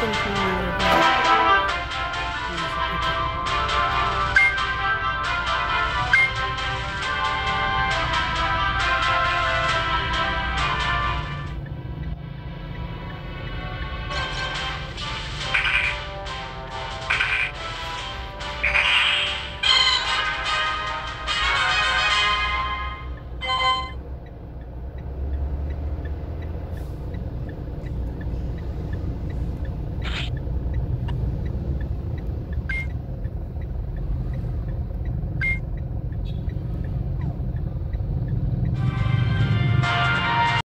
continue.